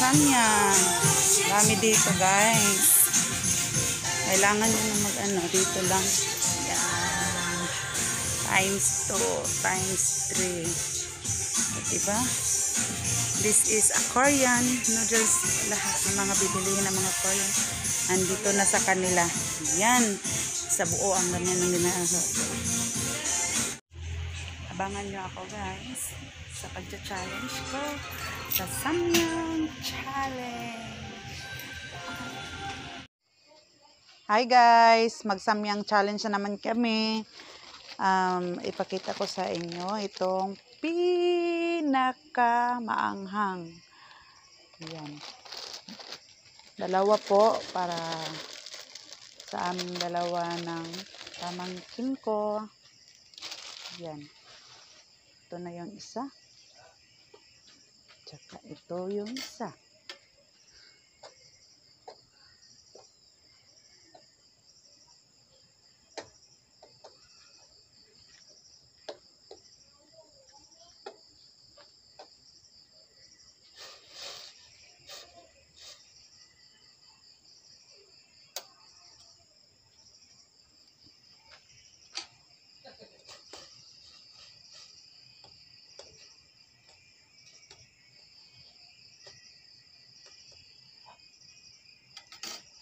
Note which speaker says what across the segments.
Speaker 1: samyang. Dami dito guys. Kailangan nyo na mag ano, dito lang. Yan. Times 2, times 3. Diba? This is a Korean noodles. Lahat ng mga bibilihin ng mga Korean. Andito na sa kanila. Yan. Sa buo ang ganyan ng ginagawa. Abangan nyo ako guys sa pagcha-challenge ko sa Samyang Challenge. Hi guys! Mag-Samyang Challenge na naman kami. Um, ipakita ko sa inyo itong pinaka maanghang. Yan. Dalawa po para sa aming dalawa ng pamangkin ko. Yan. Ito na yung isa. Tsaka ito yung isa.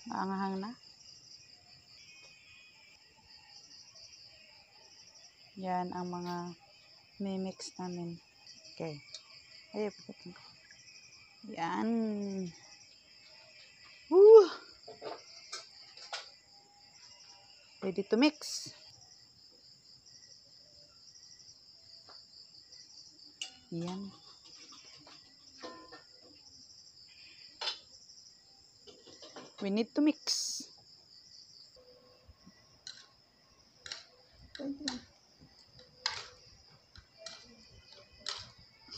Speaker 1: Maanghang na. Yan ang mga mimix namin. Okay. Ay, pakitin ko. Yan. Woo! Ready to mix. Yan. We need to mix.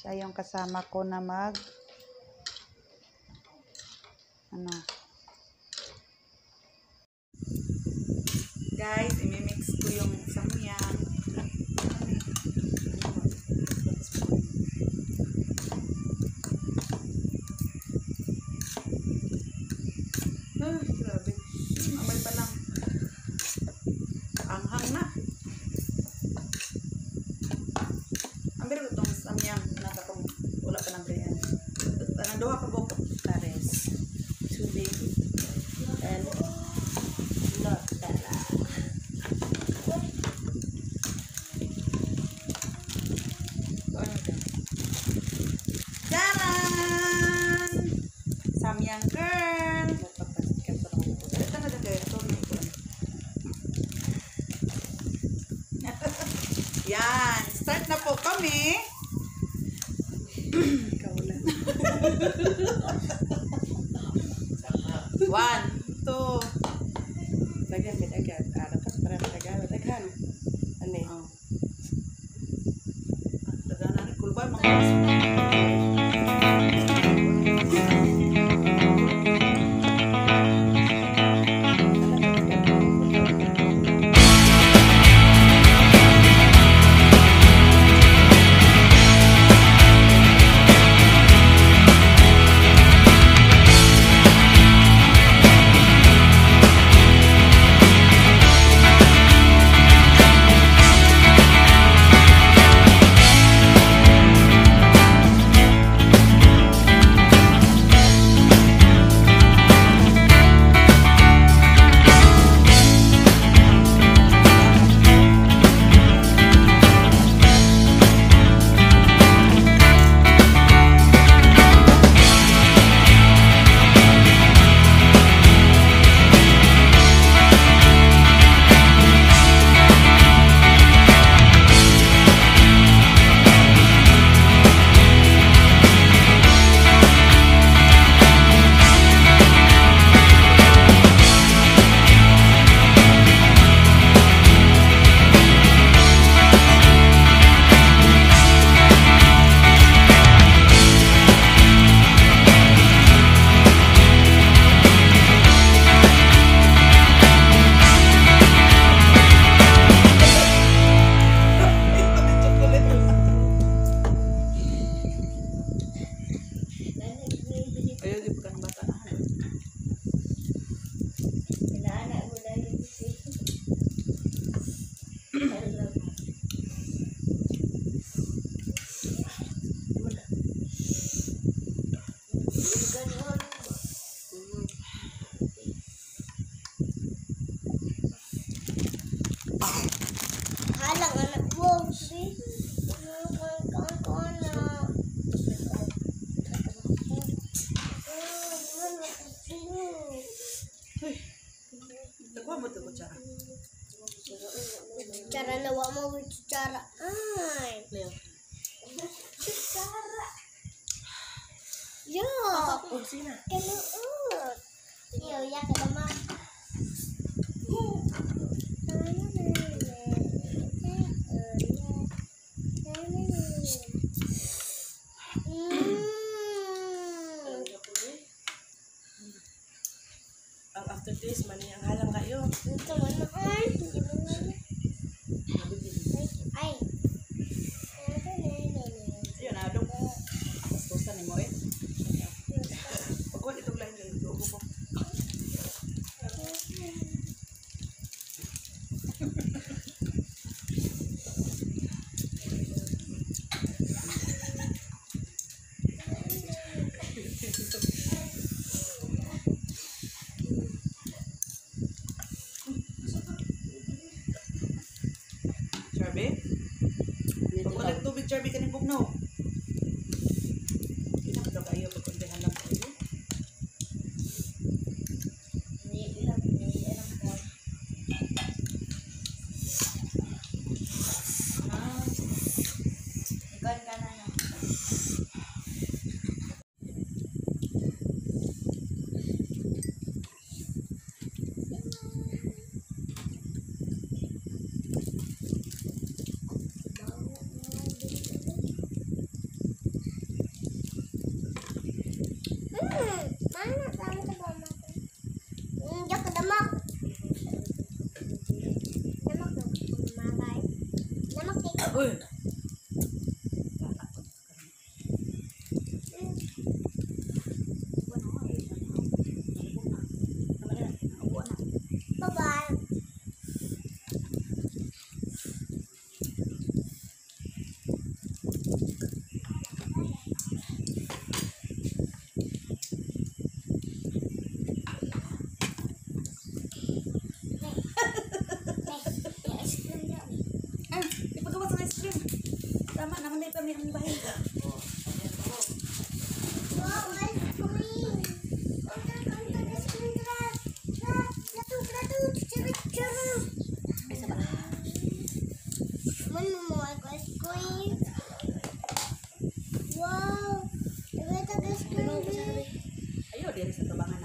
Speaker 1: Siya yung kasama ko na mag ano Guys, imimix ko yung samyang. Ah, grabe. Amoy pa lang. Anghang na. Ang biro itong samyang nakatong wala pa ng ganyan. Anong duha ka bukot? Pares. Tubig. And lotala. Taran! Samyang girl! Ito na dito. Ito na ito. Yan. Start na po kami. Ikaw na. One, two.
Speaker 2: Sarah. Ay. Yo. Yo, ya ke
Speaker 3: mama. After this, halang kayo.
Speaker 2: Ito,
Speaker 3: me ¿eh?
Speaker 2: mueve. Boom.
Speaker 3: Ayo, diri sa tabangan.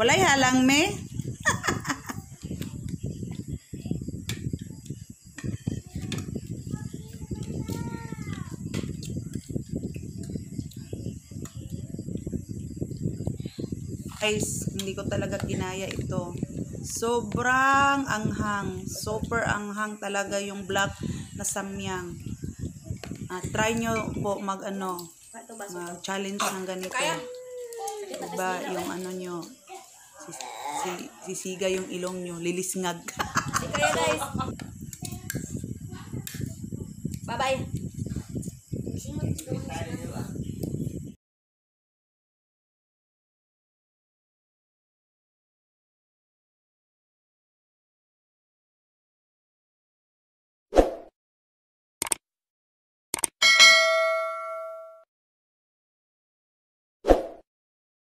Speaker 1: Walay halang me. Guys, hindi ko talaga ginaya ito. Sobrang anghang. Super anghang talaga yung black na samyang. Ah, try nyo po mag ano, mag-challenge ng ganito. Diba, yung ano nyo, si, sisiga yung ilong nyo, lilisngag.
Speaker 3: Kaya guys. Bye-bye.